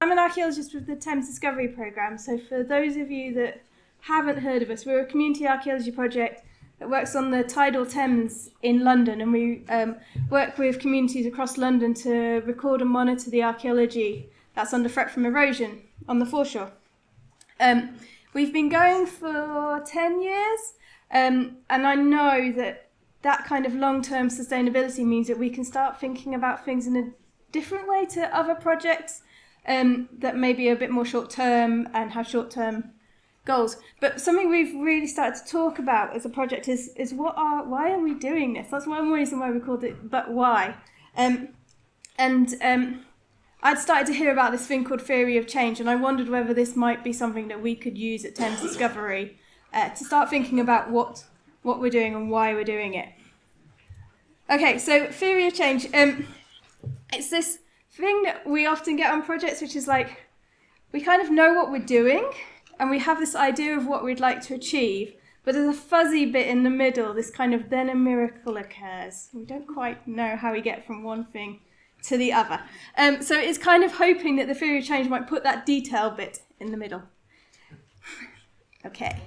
I'm an archaeologist with the Thames Discovery Programme. So for those of you that haven't heard of us, we're a community archaeology project that works on the tidal Thames in London, and we um, work with communities across London to record and monitor the archaeology that's under threat from erosion on the foreshore. Um, we've been going for 10 years, um, and I know that that kind of long term sustainability means that we can start thinking about things in a different way to other projects um, that may be a bit more short term and have short term goals. But something we've really started to talk about as a project is is what are why are we doing this? That's one reason why we called it But Why. Um, and um, I'd started to hear about this thing called theory of change, and I wondered whether this might be something that we could use at Thames Discovery uh, to start thinking about what what we're doing and why we're doing it. Okay, so theory of change. Um, it's this thing that we often get on projects, which is like we kind of know what we're doing, and we have this idea of what we'd like to achieve, but there's a fuzzy bit in the middle. This kind of then a miracle occurs. We don't quite know how we get from one thing to the other. Um, so it's kind of hoping that the theory of change might put that detail bit in the middle. okay.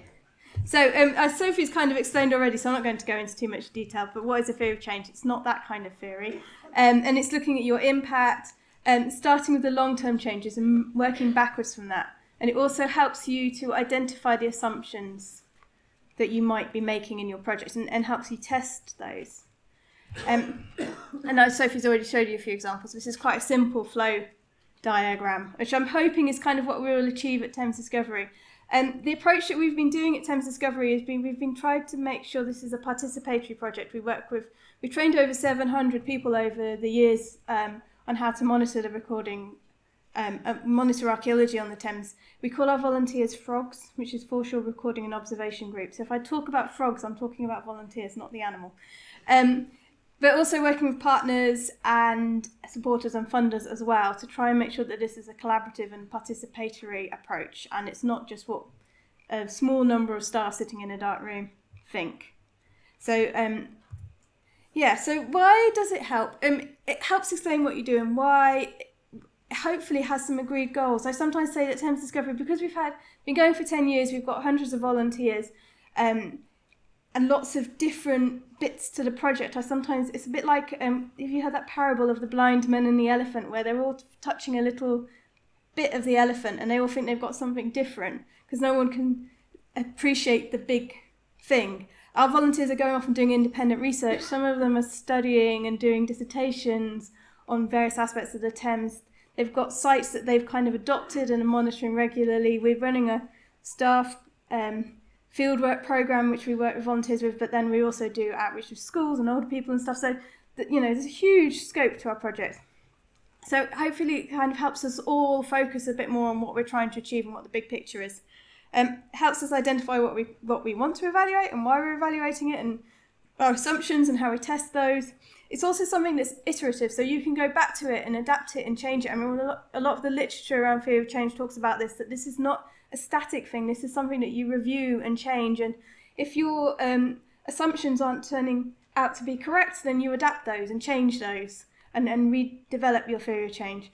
So um, as Sophie's kind of explained already, so I'm not going to go into too much detail, but what is a theory of change? It's not that kind of theory. Um, and it's looking at your impact, um, starting with the long-term changes and working backwards from that. And it also helps you to identify the assumptions that you might be making in your project and, and helps you test those. Um, and now Sophie's already showed you a few examples. This is quite a simple flow diagram, which I'm hoping is kind of what we will achieve at Thames Discovery. And um, the approach that we've been doing at Thames Discovery has been we've been trying to make sure this is a participatory project. We work with we've trained over 700 people over the years um, on how to monitor the recording, um, uh, monitor archaeology on the Thames. We call our volunteers frogs, which is foreshore recording and observation group. So if I talk about frogs, I'm talking about volunteers, not the animal. Um, but also working with partners and supporters and funders as well to try and make sure that this is a collaborative and participatory approach and it's not just what a small number of staff sitting in a dark room think. So um, yeah, so why does it help? Um, it helps explain what you do and why hopefully has some agreed goals. I sometimes say that Thames Discovery, because we've had been going for 10 years, we've got hundreds of volunteers, um, and lots of different bits to the project. I sometimes it's a bit like um, if you had that parable of the blind man and the elephant, where they're all touching a little bit of the elephant, and they all think they've got something different because no one can appreciate the big thing. Our volunteers are going off and doing independent research. Some of them are studying and doing dissertations on various aspects of the Thames. They've got sites that they've kind of adopted and are monitoring regularly. We're running a staff um, fieldwork program, which we work with volunteers with, but then we also do outreach with schools and older people and stuff. So, you know, there's a huge scope to our project. So hopefully it kind of helps us all focus a bit more on what we're trying to achieve and what the big picture is. Um, helps us identify what we what we want to evaluate and why we're evaluating it and our assumptions and how we test those. It's also something that's iterative, so you can go back to it and adapt it and change it. I mean, a lot, a lot of the literature around theory of change talks about this, that this is not a static thing. This is something that you review and change. And if your um, assumptions aren't turning out to be correct, then you adapt those and change those and, and redevelop your theory of change.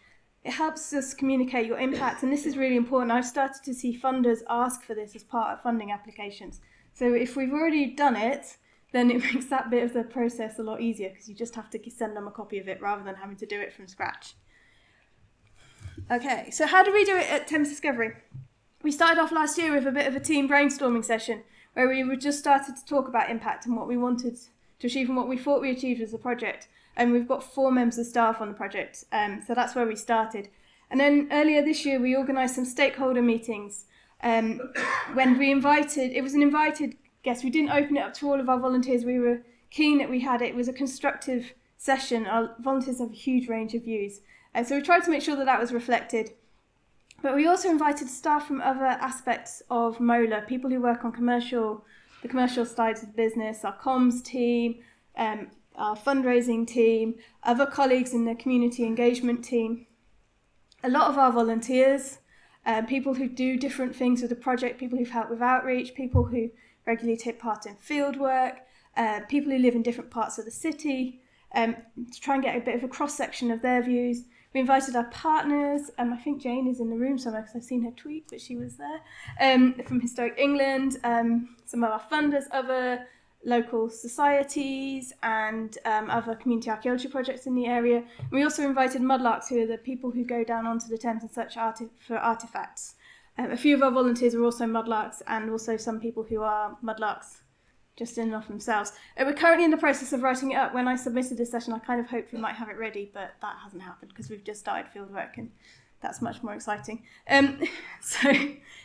It helps us communicate your impact, and this is really important. I've started to see funders ask for this as part of funding applications. So if we've already done it, then it makes that bit of the process a lot easier because you just have to send them a copy of it rather than having to do it from scratch. Okay, so how do we do it at Thames Discovery? We started off last year with a bit of a team brainstorming session where we just started to talk about impact and what we wanted to achieve and what we thought we achieved as a project. And we've got four members of staff on the project, um, so that's where we started. And then earlier this year, we organised some stakeholder meetings um, when we invited, it was an invited guest. We didn't open it up to all of our volunteers. We were keen that we had it. It was a constructive session. Our volunteers have a huge range of views. And so we tried to make sure that that was reflected. But we also invited staff from other aspects of MOLA, people who work on commercial, the commercial side of the business, our comms team, um, our fundraising team, other colleagues in the community engagement team. A lot of our volunteers, um, people who do different things with the project, people who've helped with outreach, people who regularly take part in field work, uh, people who live in different parts of the city, um, to try and get a bit of a cross section of their views. we invited our partners. Um, I think Jane is in the room somewhere because I've seen her tweet, but she was there. Um, from Historic England, um, some of our funders, other local societies, and um, other community archaeology projects in the area. We also invited mudlarks, who are the people who go down onto the Thames and search arti- for artifacts. Um, a few of our volunteers are also mudlarks, and also some people who are mudlarks just in and of themselves. Uh, we're currently in the process of writing it up. When I submitted this session, I kind of hoped we might have it ready, but that hasn't happened because we've just started fieldwork, and that's much more exciting. Um, so,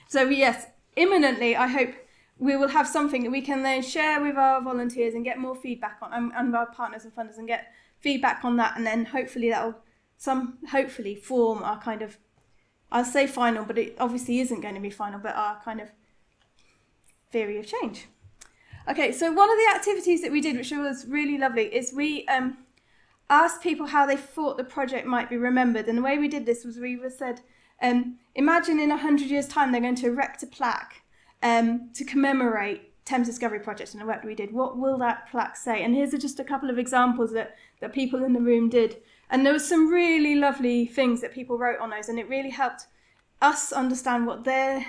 so yes, imminently, I hope we will have something that we can then share with our volunteers and get more feedback on, and, and our partners and funders, and get feedback on that, and then hopefully that will some hopefully form our kind of I'll say final, but it obviously isn't going to be final, but our kind of theory of change. Okay, so one of the activities that we did, which was really lovely, is we um, asked people how they thought the project might be remembered. And the way we did this was we said, um, imagine in 100 years' time they're going to erect a plaque um, to commemorate Thames Discovery Project and the work we did. What will that plaque say? And here's just a couple of examples that, that people in the room did. And there was some really lovely things that people wrote on those, and it really helped us understand what their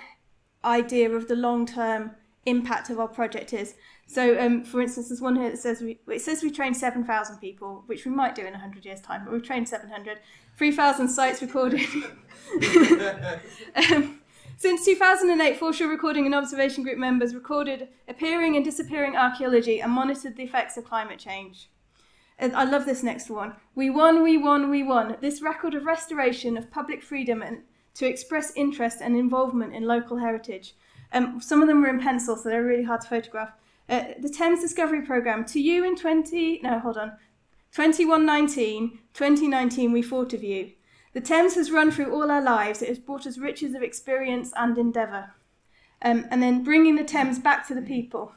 idea of the long term impact of our project is. So, um, for instance, there's one here that says we, it says we trained 7,000 people, which we might do in 100 years' time, but we've trained 700. 3,000 sites recorded. um, since 2008, Foreshore Recording and Observation Group members recorded appearing and disappearing archaeology and monitored the effects of climate change. I love this next one. We won, we won, we won. This record of restoration of public freedom and to express interest and involvement in local heritage. Um, some of them were in pencil, so they're really hard to photograph. Uh, the Thames Discovery Programme, to you in 20, no, hold on, 2119, 2019, we thought of you. The Thames has run through all our lives. It has brought us riches of experience and endeavour. Um, and then bringing the Thames back to the people.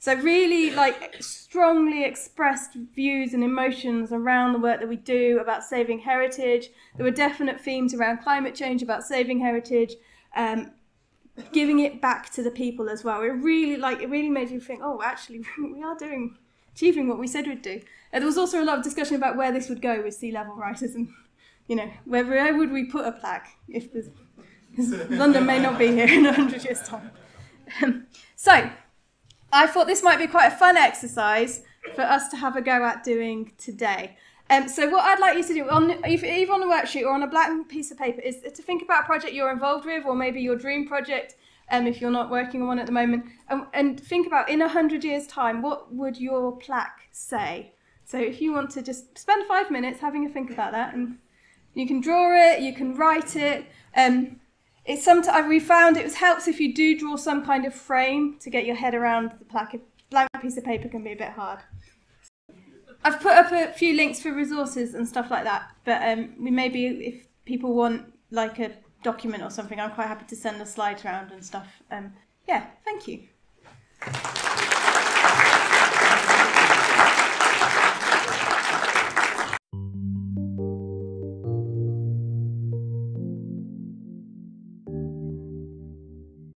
So really, like strongly expressed views and emotions around the work that we do about saving heritage. There were definite themes around climate change, about saving heritage, um, giving it back to the people as well. It really, like, it really made you think, oh, actually, we are doing achieving what we said we'd do. And there was also a lot of discussion about where this would go with sea level rises and, you know, where, where would we put a plaque if London may not be here in 100 years' time. so, I thought this might be quite a fun exercise for us to have a go at doing today. Um, so what I'd like you to do, on, either on a worksheet or on a blank piece of paper, is to think about a project you're involved with, or maybe your dream project, um, if you're not working on one at the moment, and, and think about in a hundred years' time, what would your plaque say? So if you want to just spend five minutes having a think about that, and you can draw it, you can write it. Um, it's sometimes we found it helps if you do draw some kind of frame to get your head around the plaque. Blank piece of paper can be a bit hard. I've put up a few links for resources and stuff like that, but um, we maybe if people want like a document or something, I'm quite happy to send the slides around and stuff. Um, yeah, thank you.